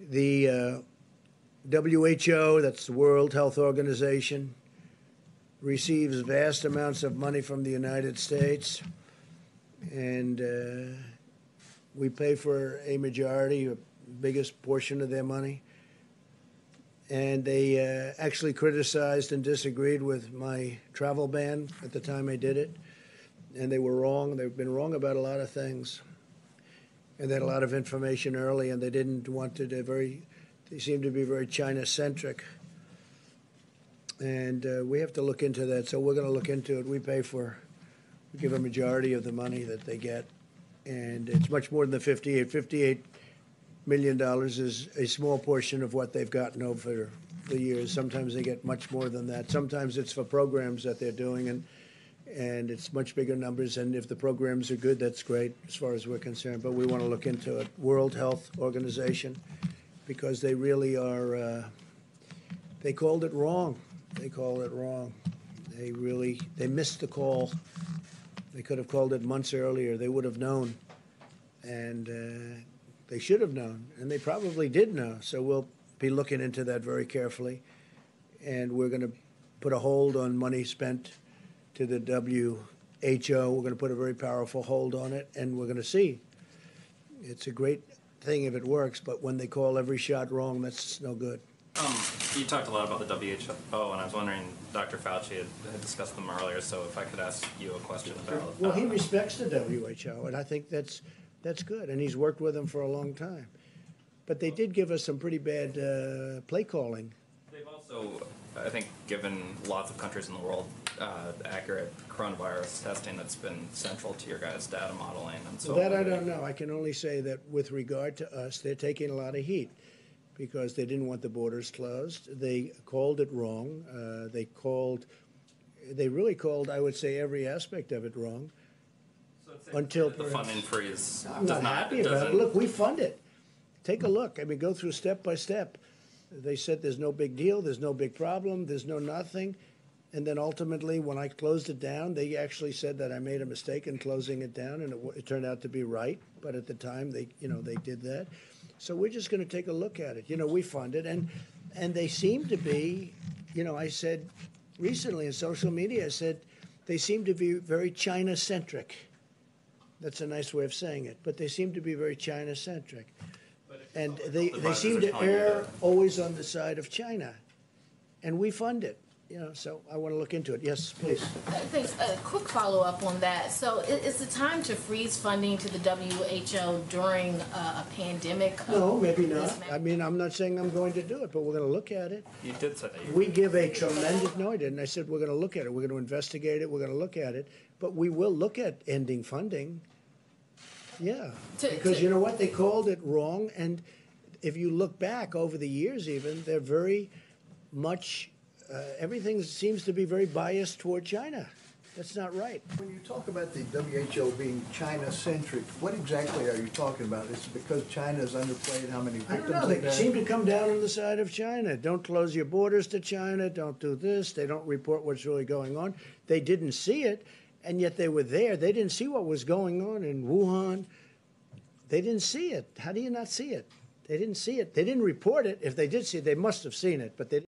The uh, WHO, that's the World Health Organization, receives vast amounts of money from the United States, and uh, we pay for a majority, a biggest portion of their money. And they uh, actually criticized and disagreed with my travel ban at the time I did it, and they were wrong. They've been wrong about a lot of things, and they had a lot of information early, and they didn't want to. They're very, they seem to be very China centric and uh, we have to look into that. So we're going to look into it. We pay for, we give a majority of the money that they get, and it's much more than the 58. 58 million dollars is a small portion of what they've gotten over the years. Sometimes they get much more than that. Sometimes it's for programs that they're doing, and and it's much bigger numbers. And if the programs are good, that's great as far as we're concerned. But we want to look into it. World Health Organization, because they really are. Uh, they called it wrong they called it wrong. They really they missed the call. They could have called it months earlier. They would have known, and uh, they should have known, and they probably did know. So we'll be looking into that very carefully, and we're going to put a hold on money spent to the WHO. We're going to put a very powerful hold on it, and we're going to see. It's a great thing if it works, but when they call every shot wrong, that's no good. Um, you talked a lot about the WHO, and I was wondering, Dr. Fauci had, had, discussed them earlier, so if I could ask you a question about. Well, he respects the WHO, and I think that's that's good, and he's worked with them for a long time. But they did give us some pretty bad uh, play calling. They've also, I think, given lots of countries in the world uh, accurate coronavirus testing that's been central to your guys' data modeling, and so. Well, that I don't know. I can only say that with regard to us, they're taking a lot of heat because they didn't want the borders closed. They called it wrong. Uh, they called, they really called, I would say, every aspect of it wrong. So until the funding freeze. I'm not happy about it. Look, we fund it. Take a look. I mean, go through step by step. They said there's no big deal, there's no big problem, there's no nothing. And then ultimately, when I closed it down, they actually said that I made a mistake in closing it down, and it, it turned out to be right. But at the time, they, you know, they did that. So we're just going to take a look at it. You know, we fund it, and and they seem to be, you know, I said recently in social media, I said they seem to be very China centric. That's a nice way of saying it, but they seem to be very China centric. And they, they seem to err always on the side of China. And we fund it you know, so I want to look into it. Yes, please. Uh, thanks. A quick follow up on that. So, is the time to freeze funding to the WHO during a pandemic? No, maybe not. I mean, I'm not saying I'm going to do it, but we're going to look at it. You did say that. We give a tremendous. No, I didn't. I said we're going to look at it. We're going to investigate it. We're going to look at it. But we will look at ending funding. Yeah, to, because to, you know what? They called it wrong, and if you look back over the years, even they're very much uh, everything seems to be very biased toward China. That's not right. When you talk about the WHO being China-centric, what exactly are you talking about? Is it because China is underplayed how many victims I don't know. They seem to come down on the side of China. Don't close your borders to China. Don't do this. They don't report what's really going on. They didn't see it, and yet they were there. They didn't see what was going on in Wuhan. They didn't see it. How do you not see it? They didn't see it. They didn't report it. If they did see it, they must have seen it, but they